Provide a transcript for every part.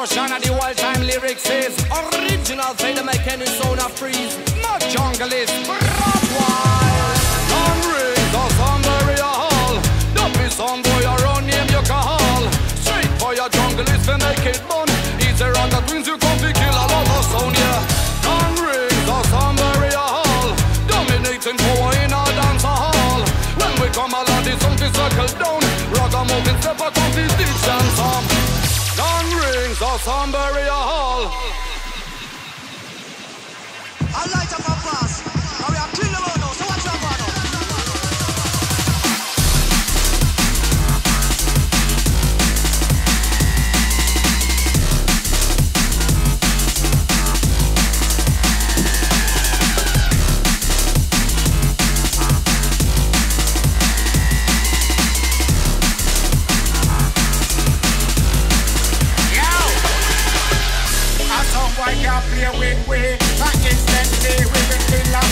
Roshana, the all-time lyrics is original, say the mechanic sound of freeze. Not jungle is wild. Rings or some hall. Don't be some boy your own name you can haul. Straight for your jungle is for make it bun. Easier on the twins you can be kill a lot of sound, yeah. Some rings or some hall. Dominating in hall. When we come along, something circle down. Rock a moving step, I come to this dance. Sosson Burial Hall. I light up a fast.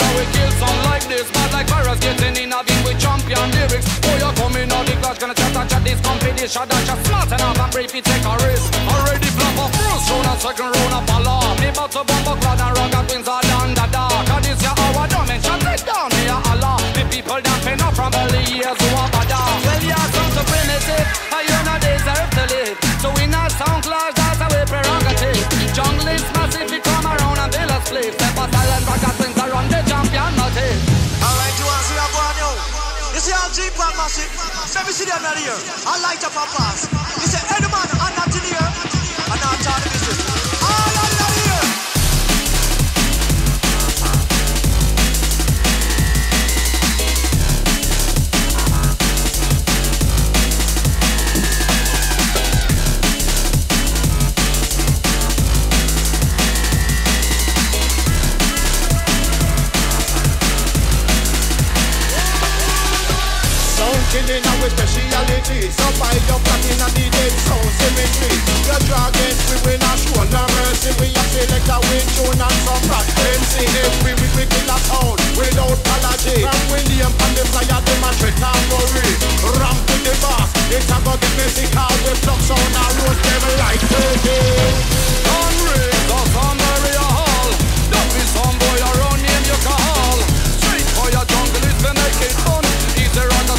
How we kill some like this. Bad like virus getting in a beat with champion lyrics. Boy, you're coming out the clutch, Gonna chat and chat this competition That you're smart enough and brave, briefly take a risk. Already flop off first round and second round of a law. Me about to bump a crowd and rock and twins are down the dark And this don't mention it down here Allah. The people that pay not from the years who are bad. Well, you're so primitive shit. Let me see them here. I like the papas. He said, the man, I'm not in here. I'm not talking. in our speciality. So buy your platinum in the dead sound symmetry. Your dragon, we win a show, no mercy. We a select a win tune and some rap MC every week we kill a town without apology. From William and the flyer, them a trick and worry Ramp to the boss, it's a go get me sick. How we flux on our road, them like turkey Unreal, the Samaria Hall. That is some boy around name you call. Street for your jungle is the naked fun. Is there other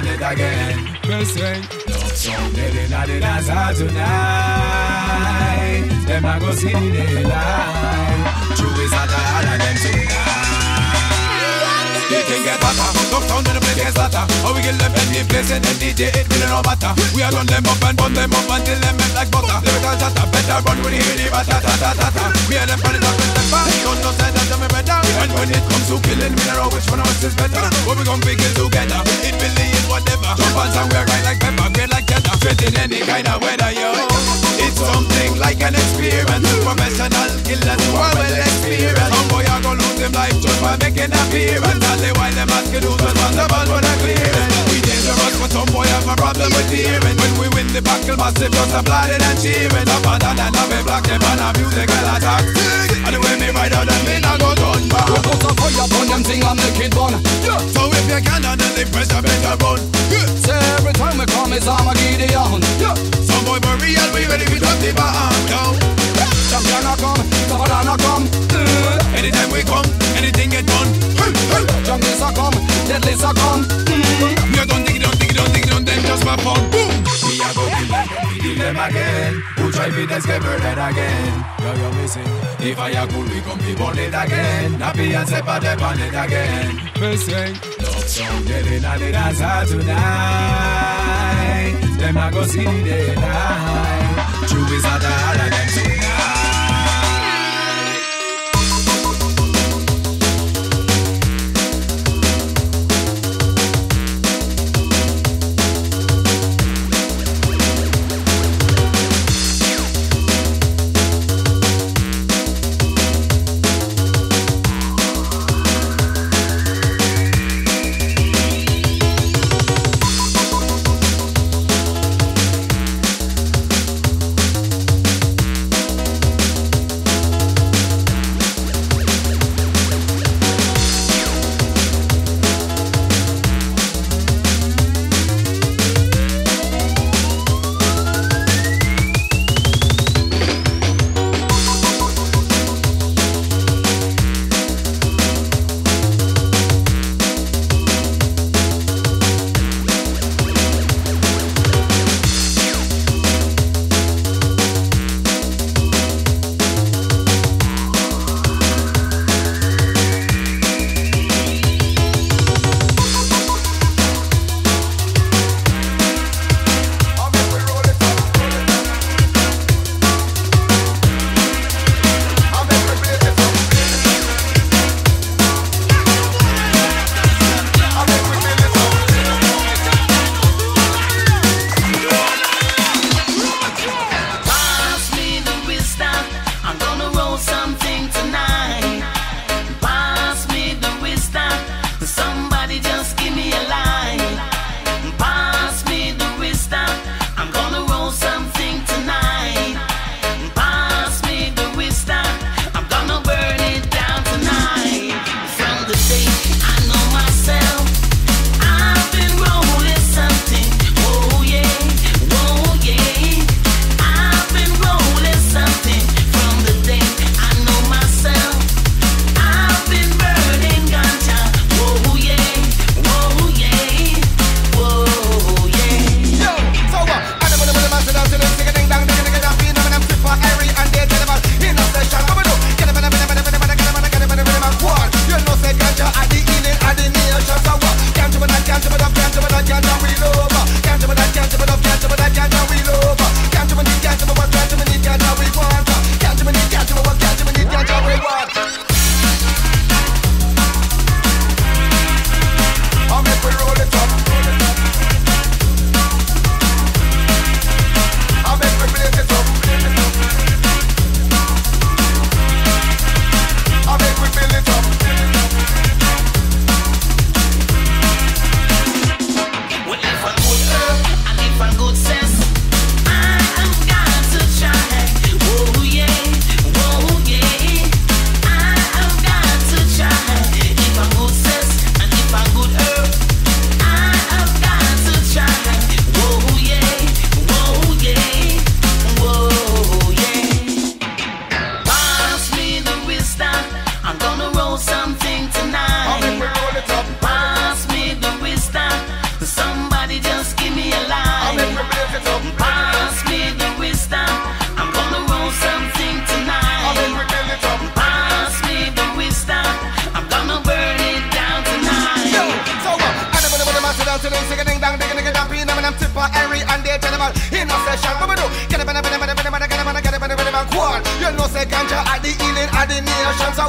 on it again. Me sing. Love song, dead in the dance hall tonight. Them a go see the daylight. True is not all of them. The thing get hotter. Look down to the place get hotter. How we get them in the place and then DJ it really no matter. We are run them up and burn them up until them melt like butter. Lyrical chatter Better run when you hear the batter ta ta ta ta. Me and them it up and step back Don't know say that I'm better. And when it comes to killing We know which one of us is better. But we gon' be kill together? It really is whatever. Jump on somewhere right like pepper Great like cheddar. Straight in any kind of weather yo something like an experience. Professional killers who are well experienced. Some boy are gonna lose them life just by making appearance. Only while them asking who's responsible for the clearance. We dangerous but some boy have a problem with hearing When we win the battle massive just applauding and cheering Up and down and have a black them and a musical attack And the way me ride out and me not go done back We put a fire upon them thing and make it burn yeah. So if you can handle the pressure better run yeah. Say every time we come it's Armageddon yeah. Some boy for real we ready to drop the baton down Champion a come, Savannah a come uh. Anytime we come, anything get done hey. A come, deadlies a come mm. You don't think, think, don't think, don't think, just my fun Boom! We a go kill them, we kill them again. Who try to just get murdered again. Yo, yo, me sing If I a cool, we come be burn it again. Happy and step out them on it again. Me sing Love song, dead in the dance tonight. Them a go see the daylight True is not all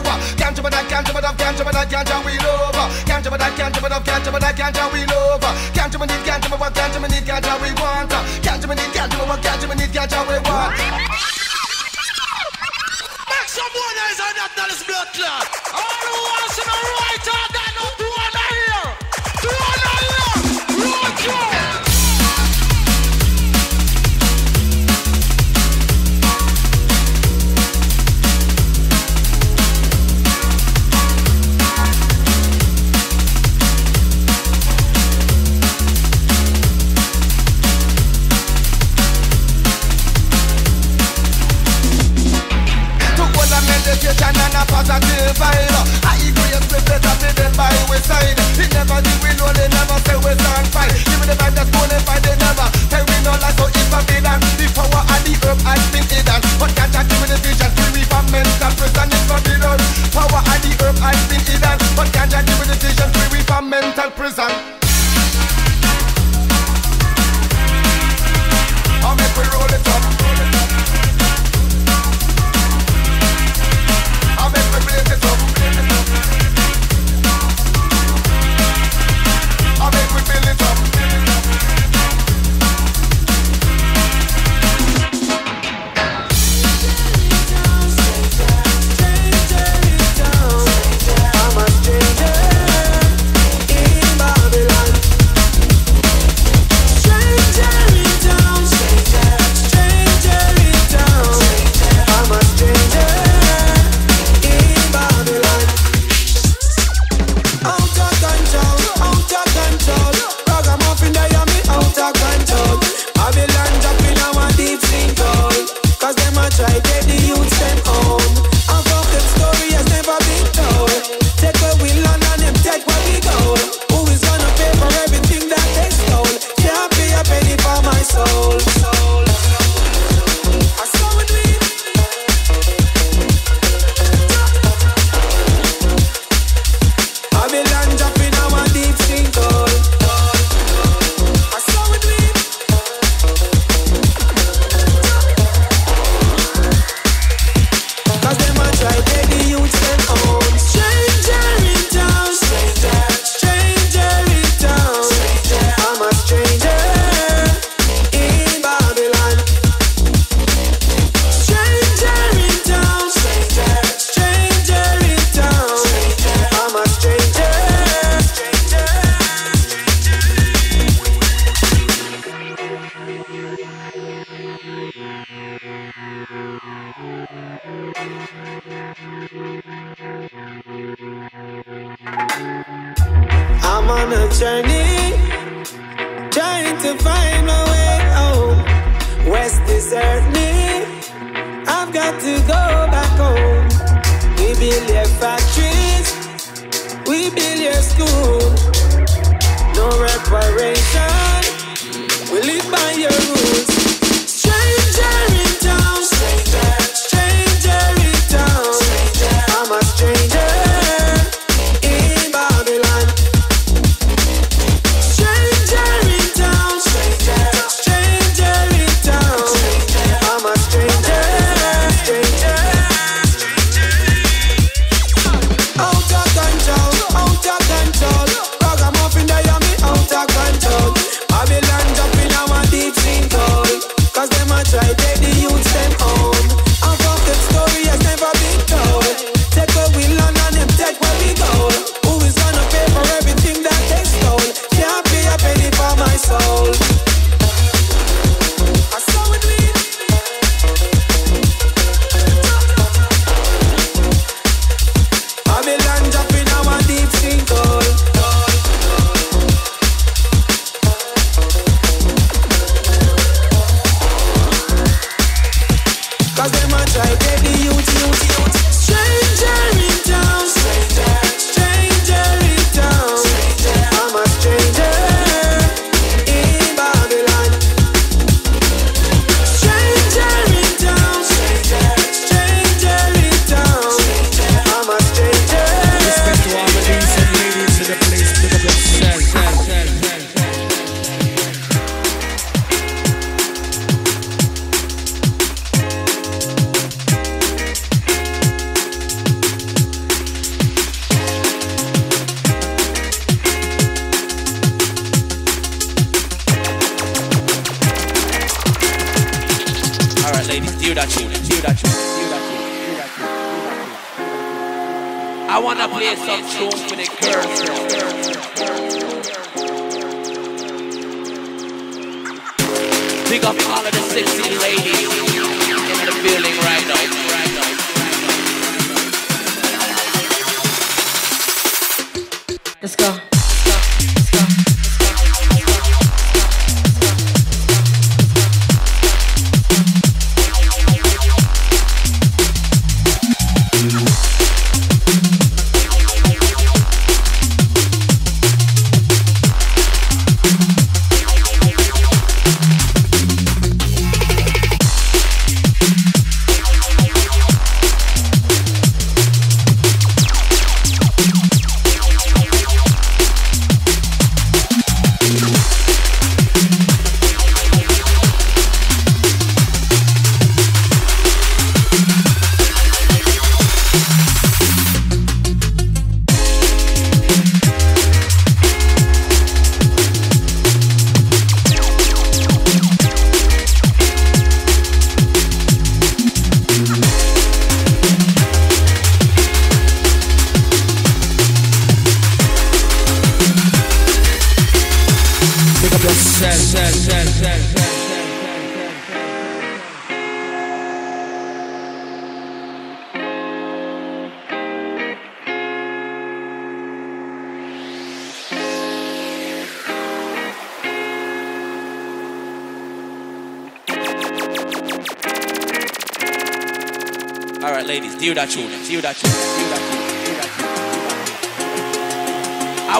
power. Can't jump that, can't jump that, can't jump that, can't jump we over. Can't jump that, can't jump that, can't jump that, can't jump we over. Can't jump it, can't jump what, can't jump it, can't jump we want. Can't jump it, can't jump what, can't jump it, can't jump we want. Make some noise and not this blood clot.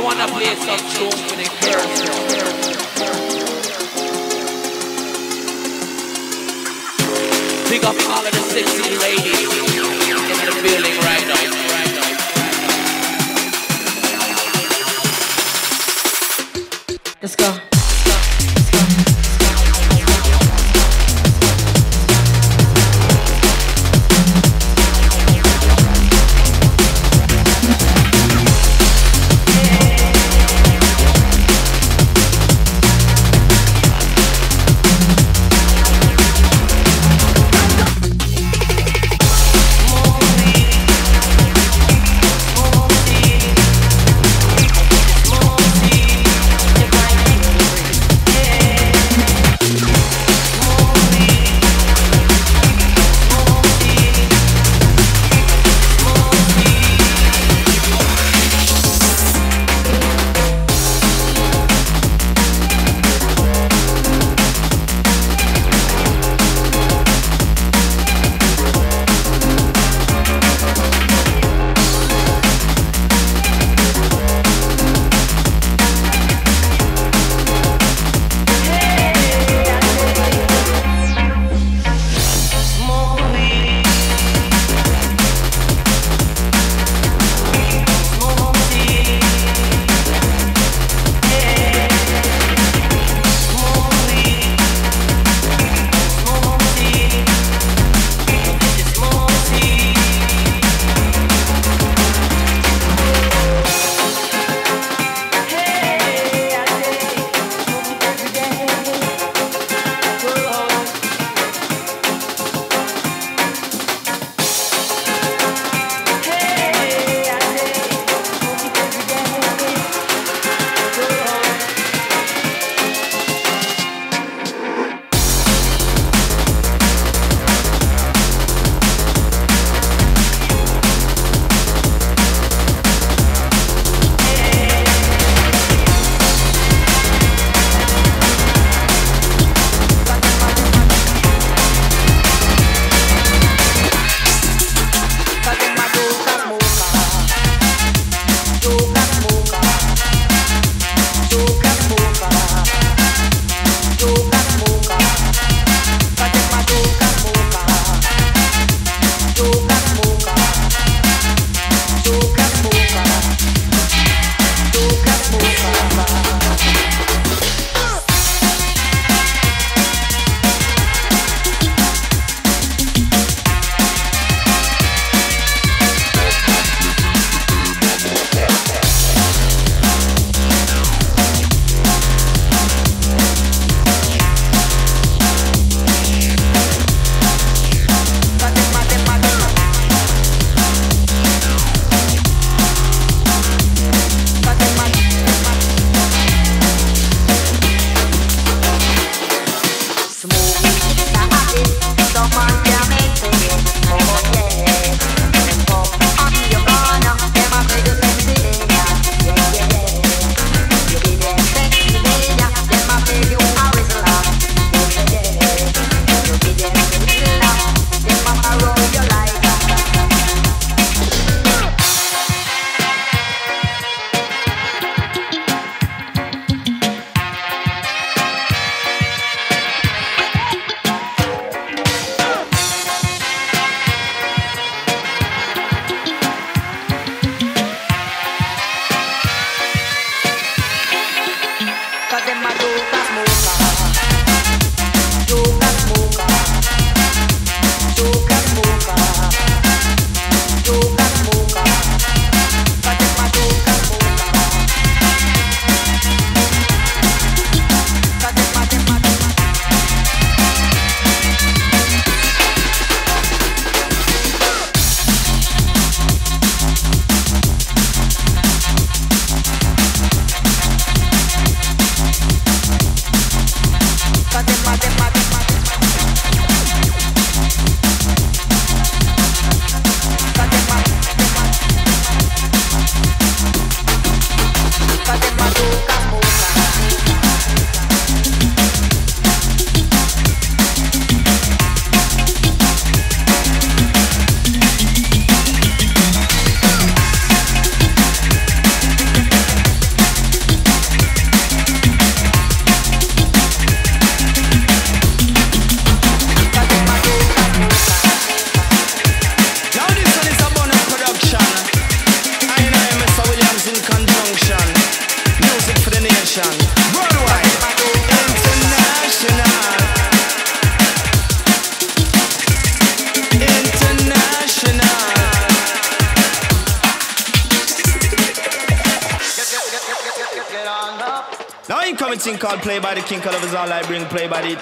Wanna play some tune. Pick up all of the sexy ladies in the building right now. Let's go.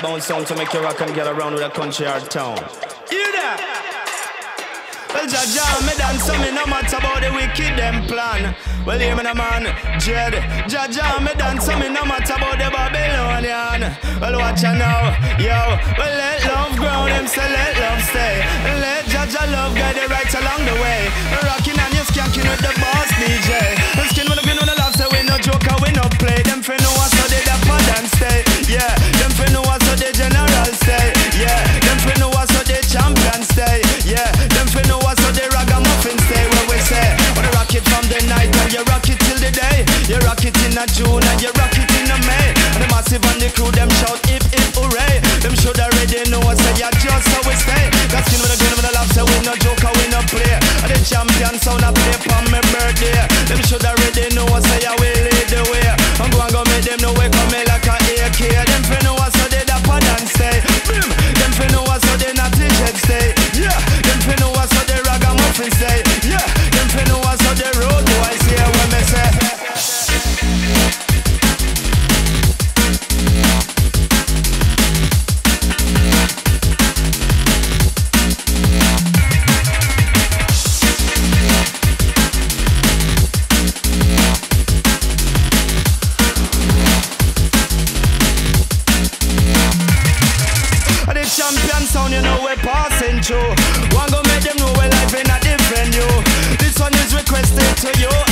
bounce sound to make you rock and get around with a country or town. You there? Well, Jaja, me dance, so me no matter about the wicked them plan. Well, hear me, no man, Jed. Jaja, sound you know we're passing through. One go make them know we're live in a different you. This one is requested to you.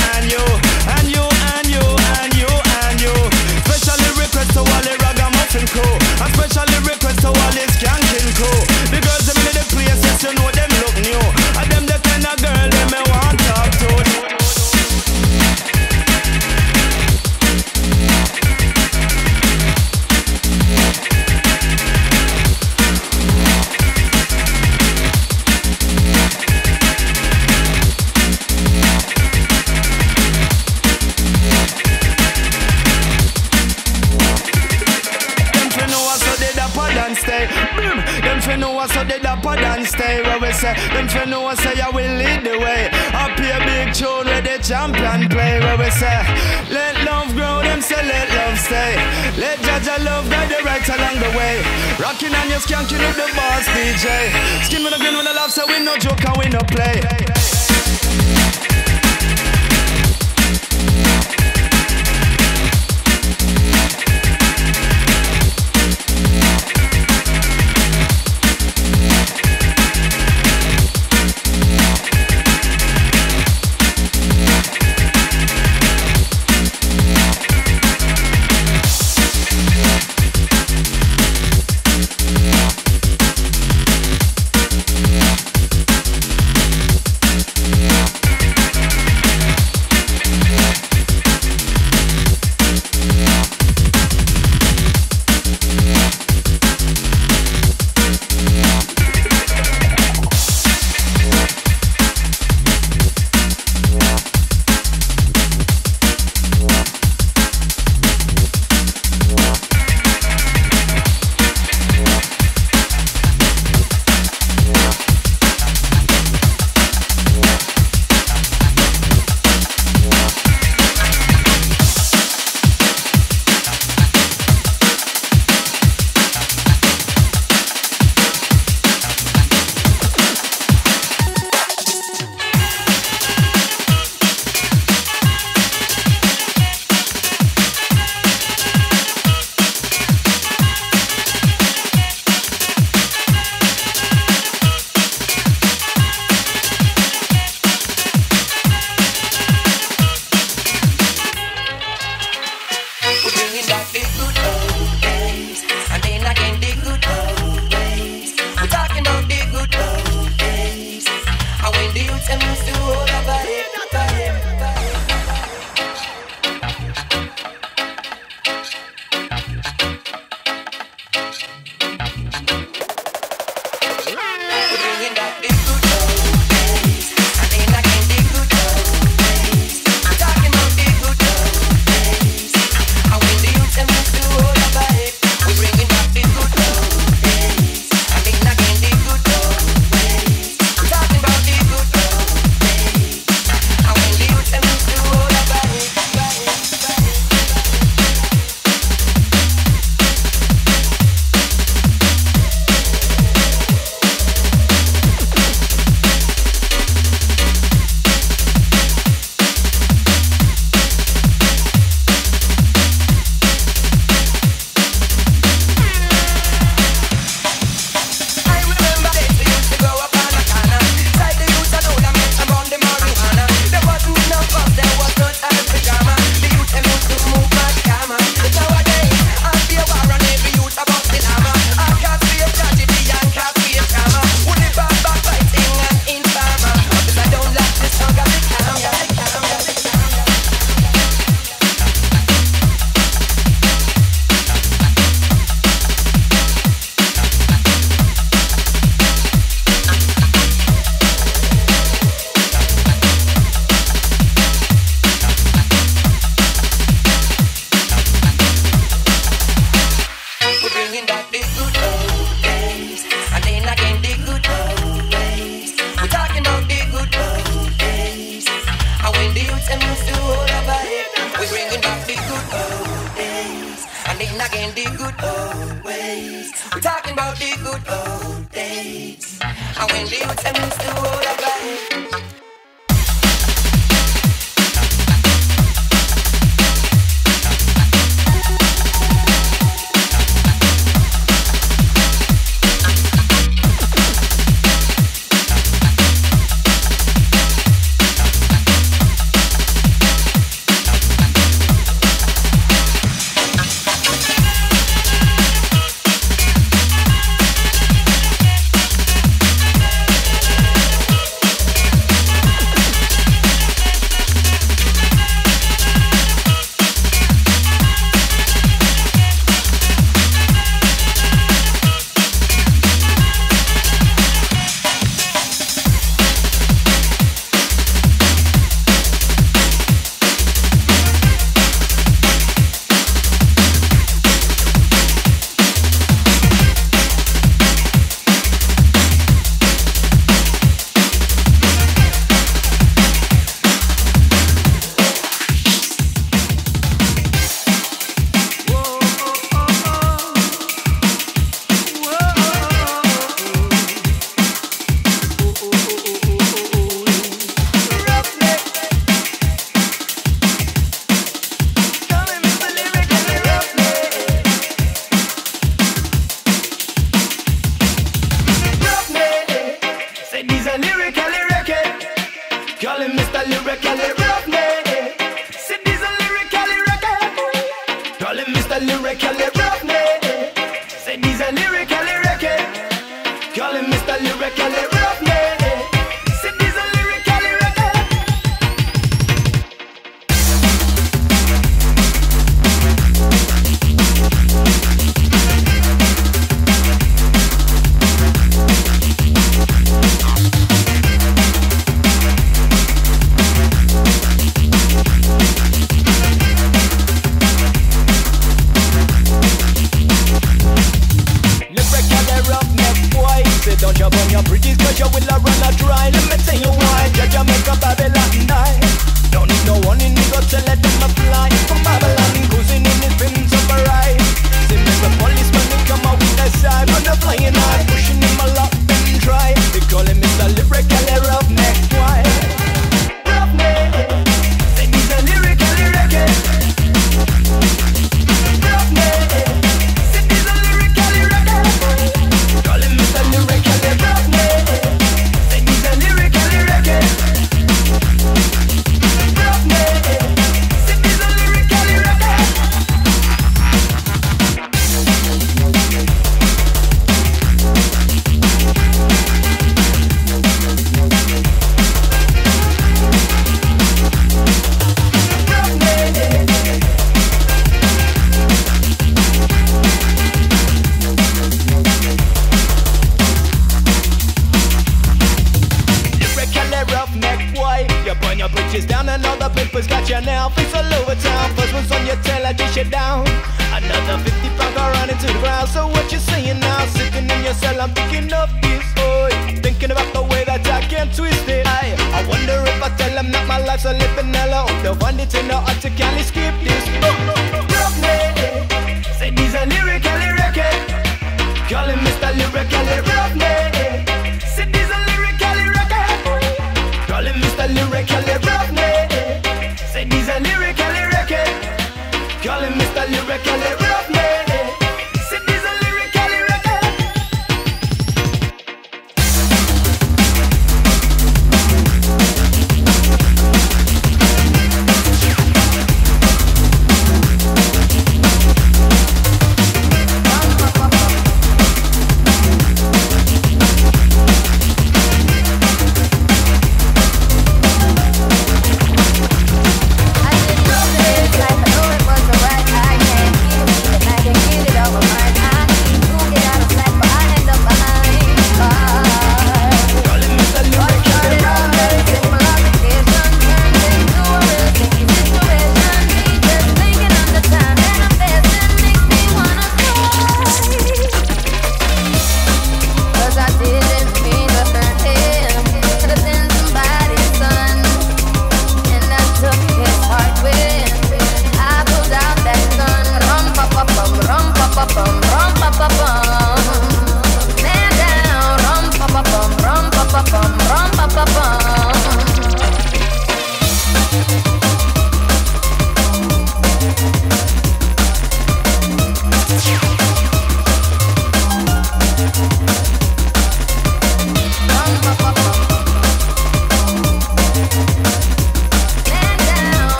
no play.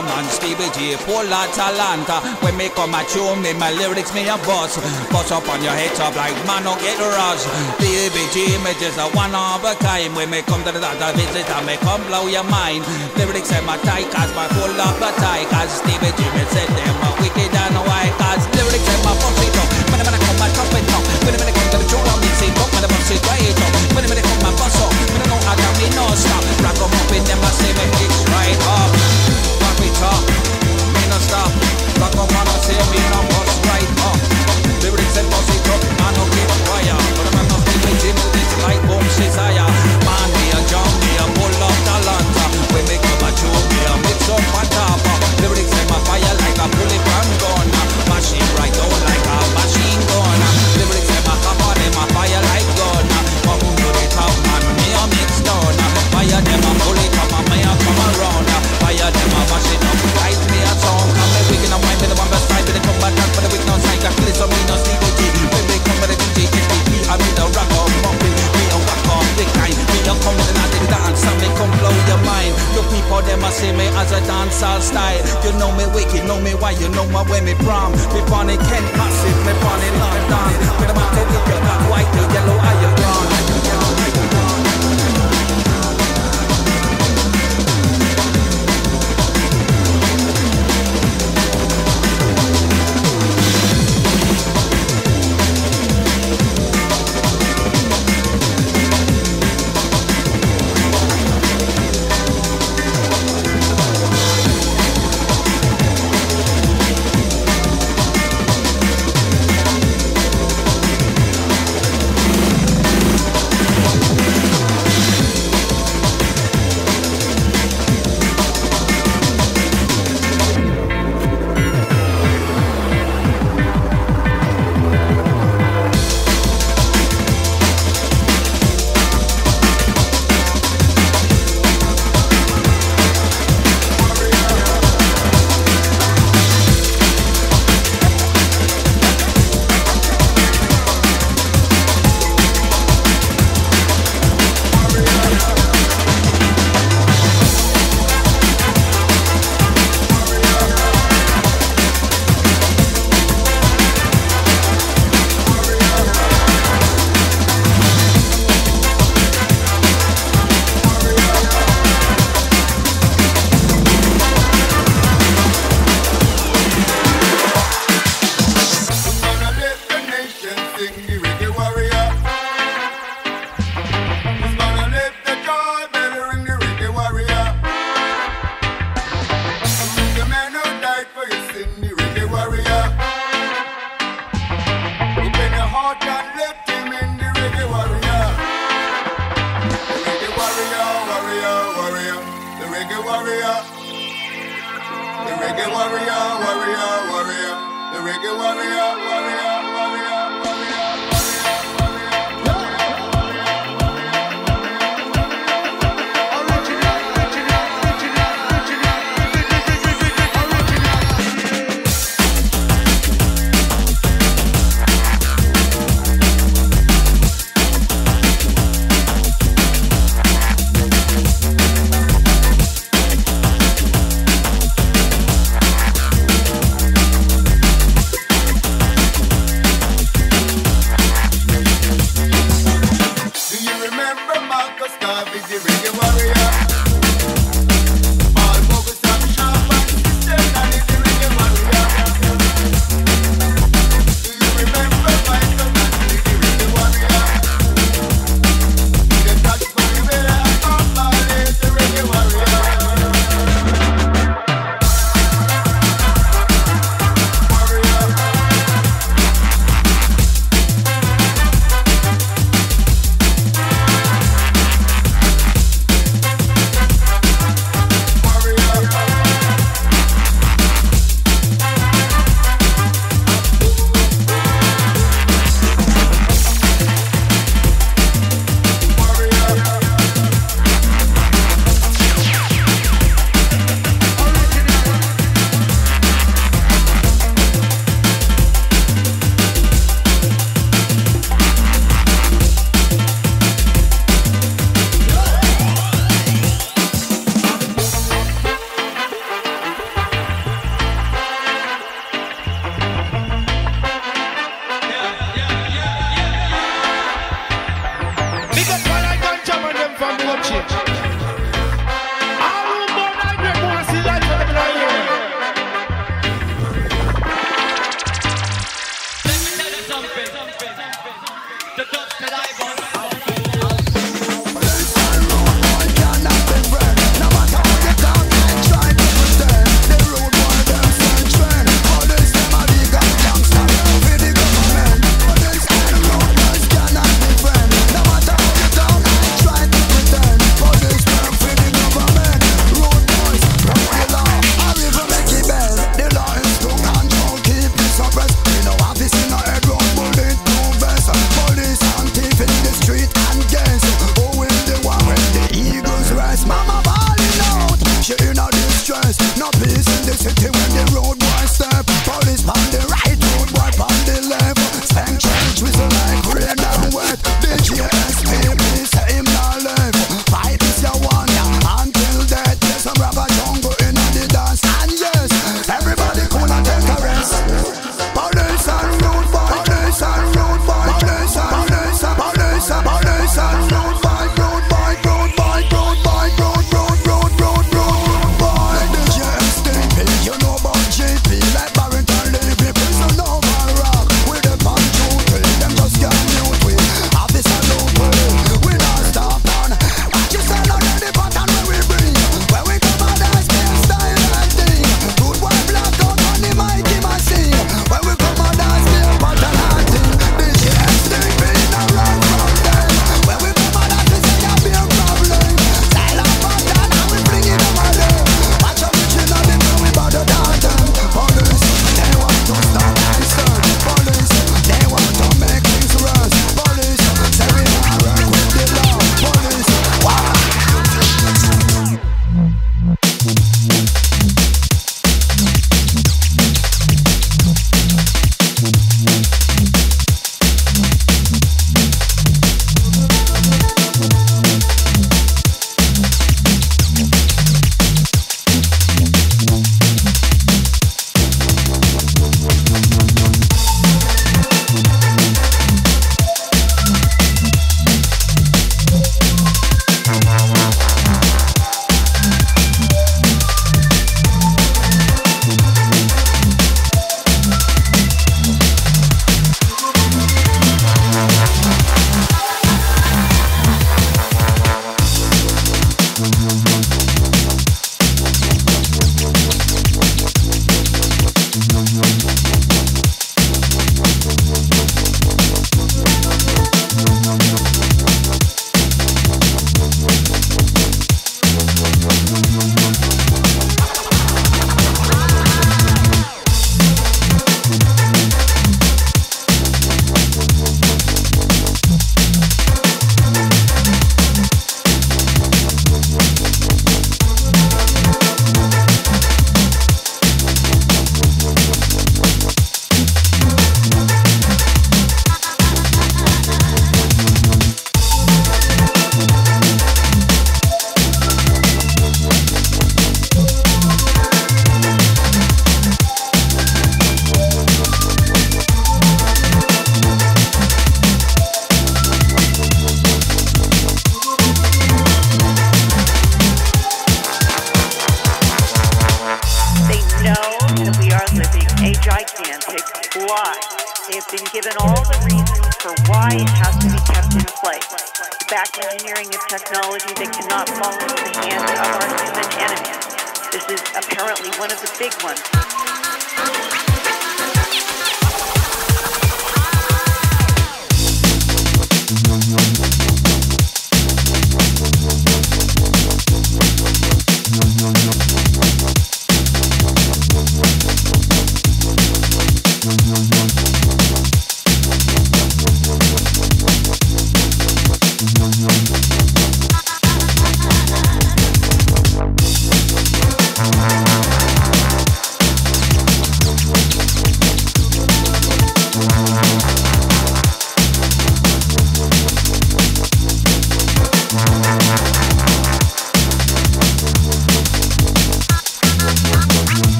romance Stevie G, full of talent. When me come at you, me my lyrics me a bust Bust up on your head up like man don't get rushed. Stevie G, me just a one of a kind. When me come to the doctor visit I me come blow your mind. Lyrics and my tight cause my full of a tie. Cause Stevie G me said them a wicked and white Cause lyrics and my pussy All them I see me as a dancehall style. You know me wicked, know me why, you know my way me prom. Me born in Kent, massive, me born in London. Me the matter with you, black, white, yellow, I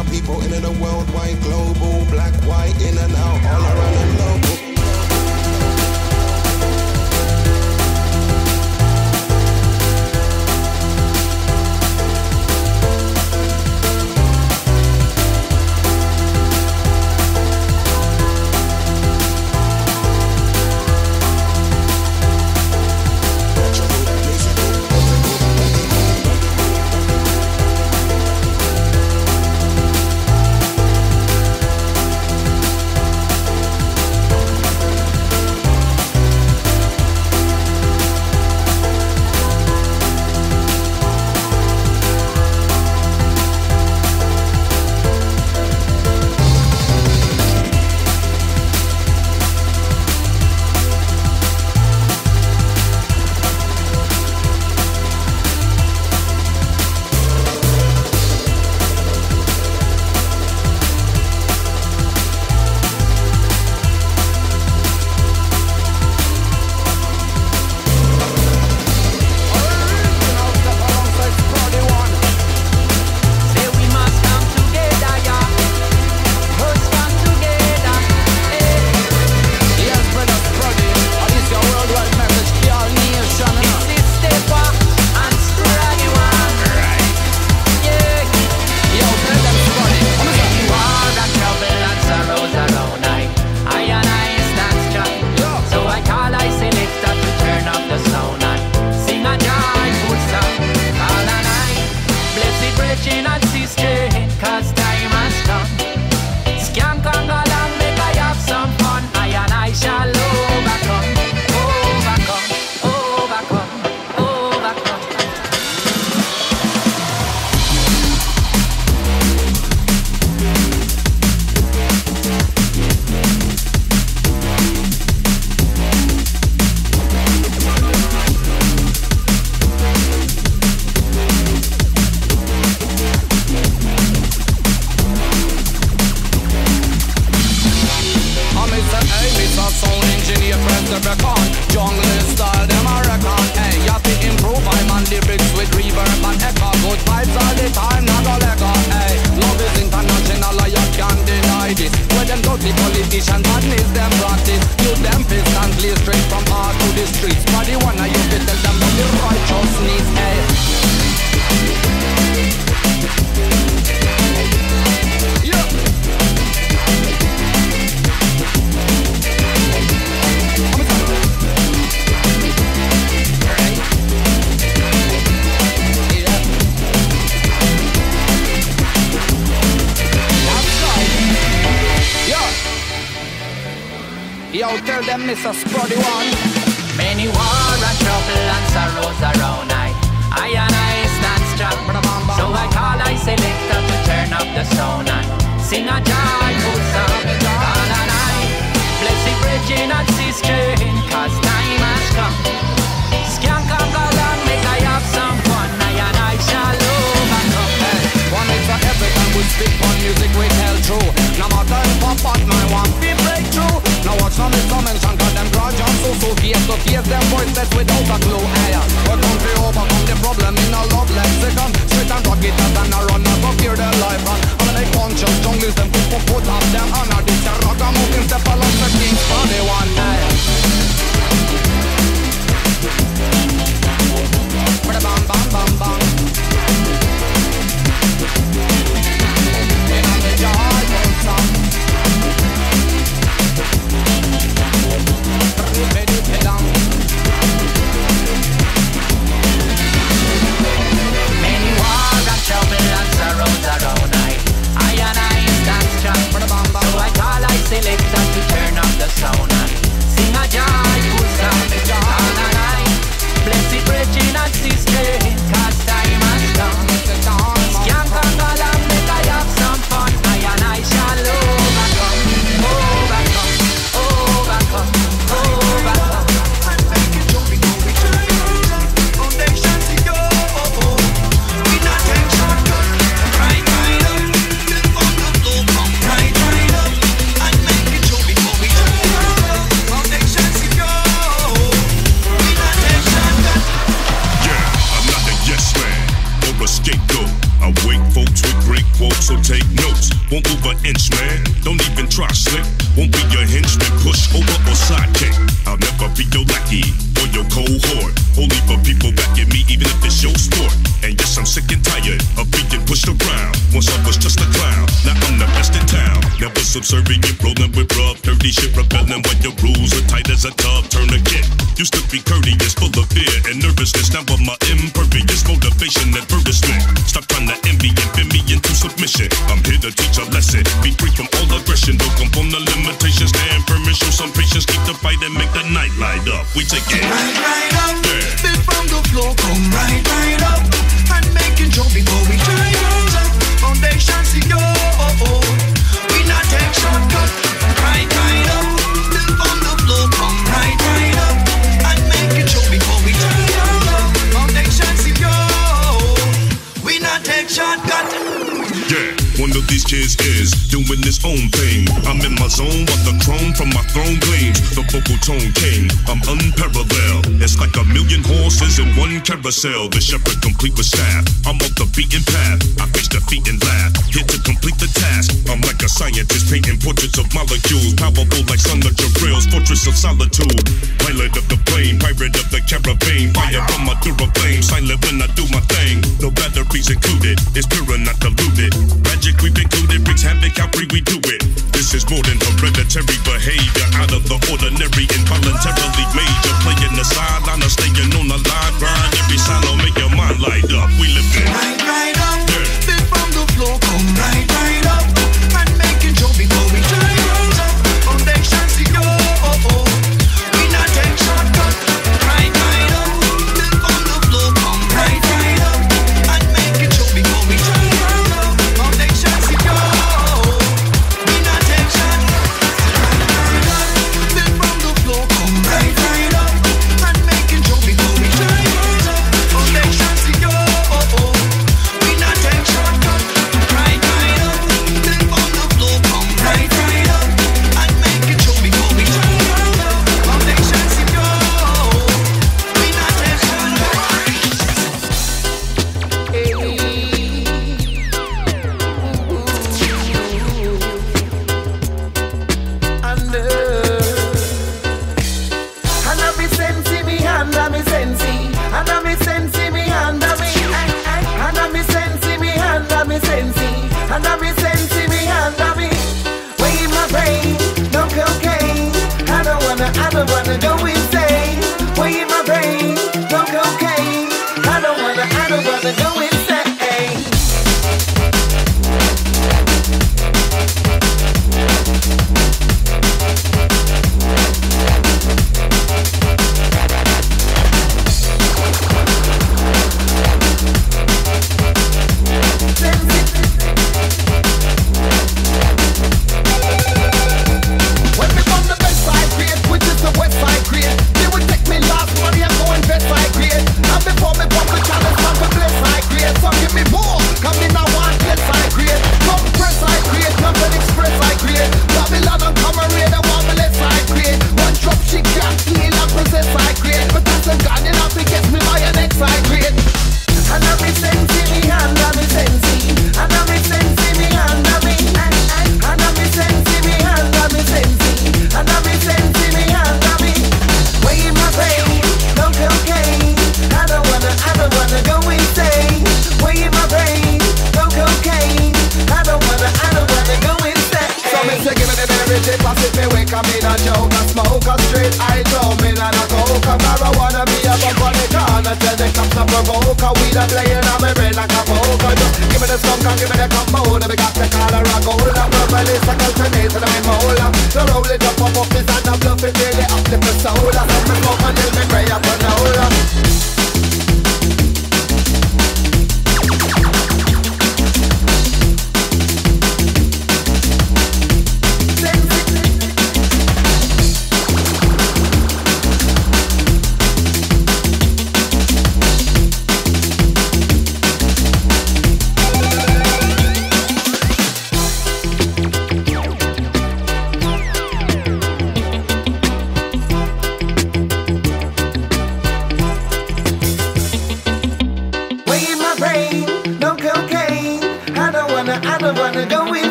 our people in the world, worldwide, global, black, white, in and out, all around the globe.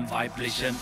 einem weiblichen